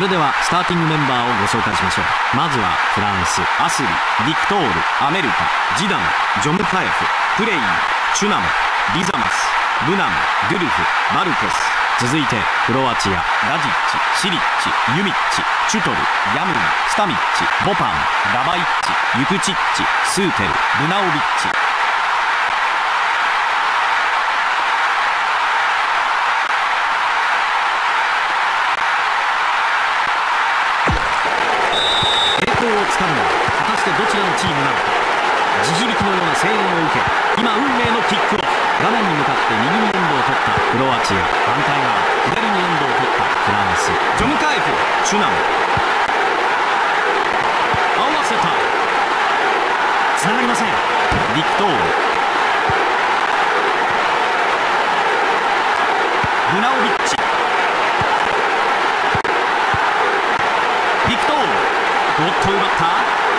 それではスターティングメンバーをご紹介しましょう。まずはフランスアスリビクトールアメリカジダンジョムカエフプレイチュナムリザマスブナムドゥルフマルケス。続いてクロアチアラジッチシリッチユミッチチュトルヤムナスタミッチボパンラバイッチユクチッチスーテルブナオビッチ。チームなのか地響きのような声援を受け今運命のキックオフ。画面に向かって右にエンドを取ったクロアチア。反対側左にエンドを取ったフランス。ジョムカエフチュナム。合わせた。つながりません。ビクトール。ブナオビッチ。ビクトール。おっと奪った。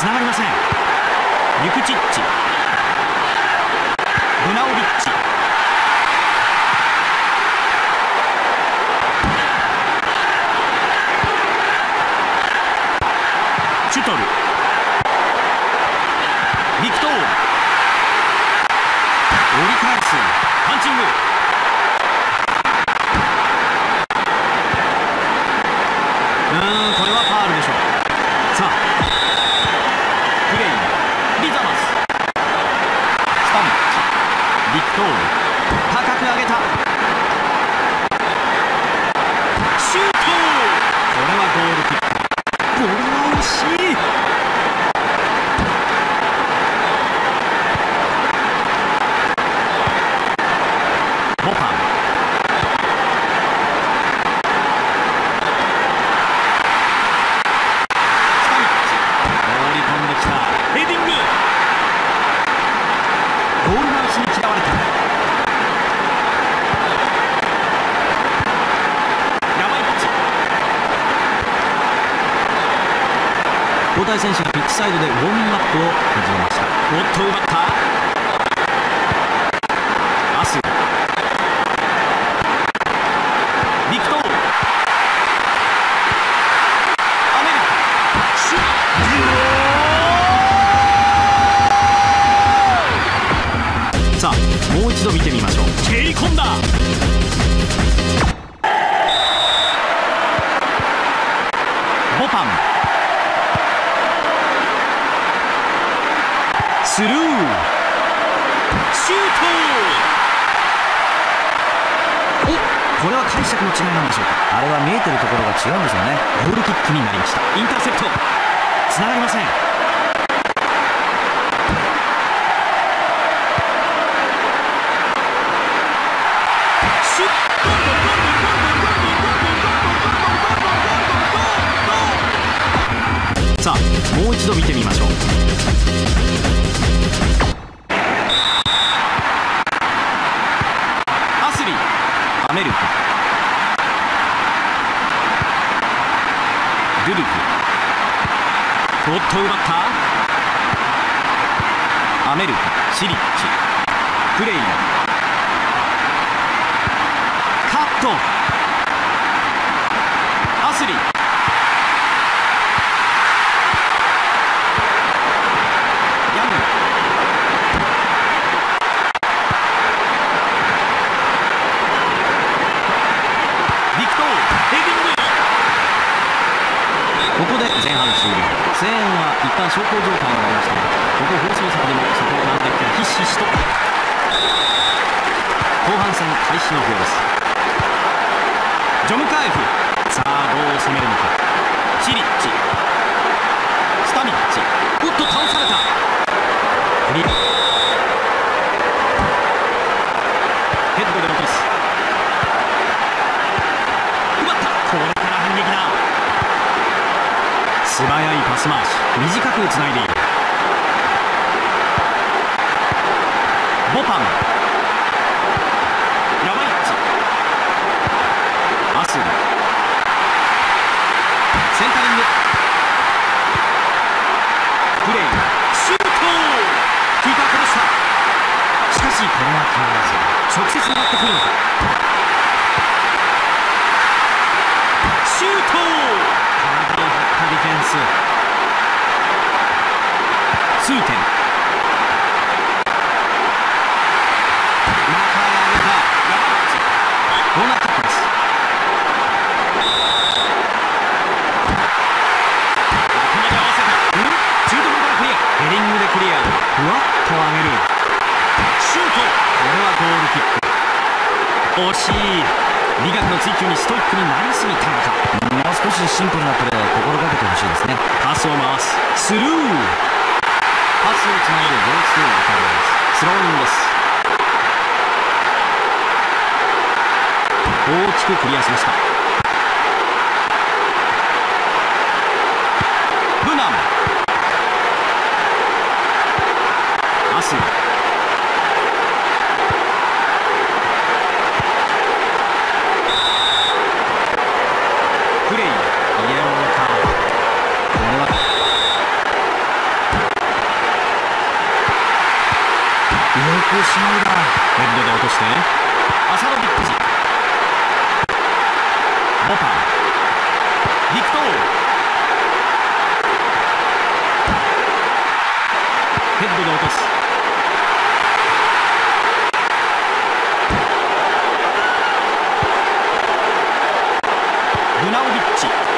つながりません。ユクチッチ。ブナオビッチ。チュトル。ビクトール折り返すパンチング。うーんこれはファールでしょうさあプレイリザマススタミッチビクトール高く上げたシュートこれはゴールキックこれは惜しいボパンスタミッチ放り込んできたヘディングゴールマウスに嫌われたヤマイッチ交代選手がピッチサイドでウォーミングアップを始めました。おっと奪った。これは解釈の違いなんでしょうか？あれは見えてるところが違うんでしょうね。ゴールキックになりました。インターセプト。つながりません。さあもう一度見てみましょうおっと奪った。アメリカシリッチプレイヤーカットアスリー声援は一旦小康状態になりました。がここ放送席でもそこを感じてひしひしと。後半戦開始の方です。ジョムカエフさあどう攻めるのか。チリッチ。スタミッチ。おっと倒されたフリヘッドで落とす奪ったこれから反撃だ素早いパス回し短くつないでいる。ボパン。ヤマイッチ。アスル。センタリング。プレイ。シュート。キーパー殺した。しかしこれは決まらず。直接狙ってくるのか数点。また上げた。コーナーキックです。頭で合わせた。中途半端なクリア。ヘディングでクリア。ふわっと上げる。シュート。これはゴールキック。惜しい。美学の追求にストイックになりすぎたのか。もう少しシンプルなプレーを心がけてほしいですね。パスを回す。スルーパスをつないでゲースを迎えます。スローインです。大きくクリアしましたブナンアスしまいだヘッドで落としてアサロビッチボパンビクトーヘッドで落とすルナオビッチ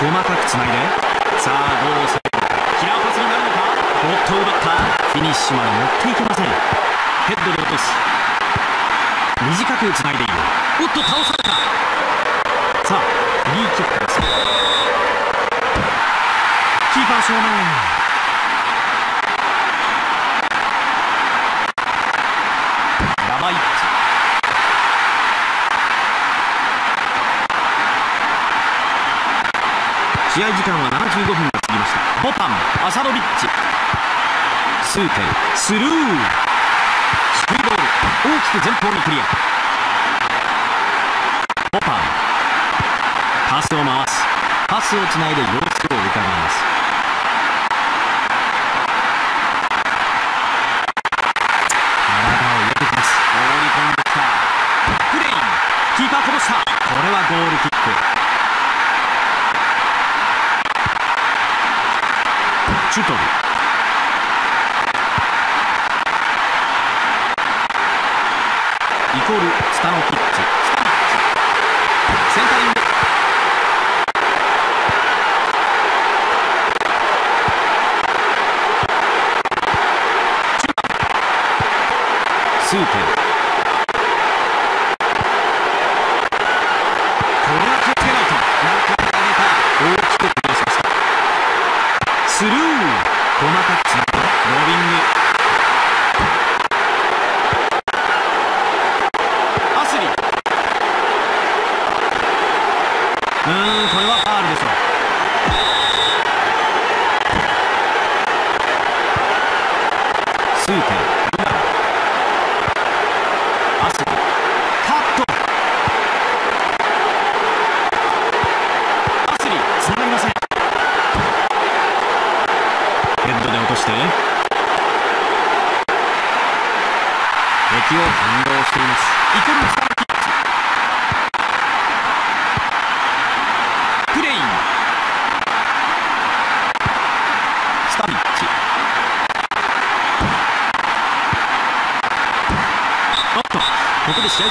細かくつないでさあどうせキラーパスになるのかおっと奪ったフィニッシュまで持っていけません。ヘッドで落とす。短くつないでいる。おっと倒された。さあフリーキックですキーパー正面。試合時間は75分が過ぎました。ボタンアサロビッチ。数点スルー低いボール大きく前方にクリア。ボパンパスを回す。パスをつないで様子を伺います。体を入れてきます。放り込んできたプレインキーパーこぼした。これはゴールキック。チュト。ルコールスタノキッチセンタリングスーペルこれは決定ないと中に上げた大きくクリアしましたスルー細かくつなぐロビングアスリうーんこれはファールでしょうスーペルルナアスリカットアスリつながりませんヘッドで落として敵を翻弄していますイコルスターキッチプレインスタビッチおっとここで試合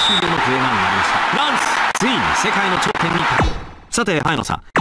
終了の笛が鳴りました。ランス。ついに世界の頂点に立つ。さて早野さん。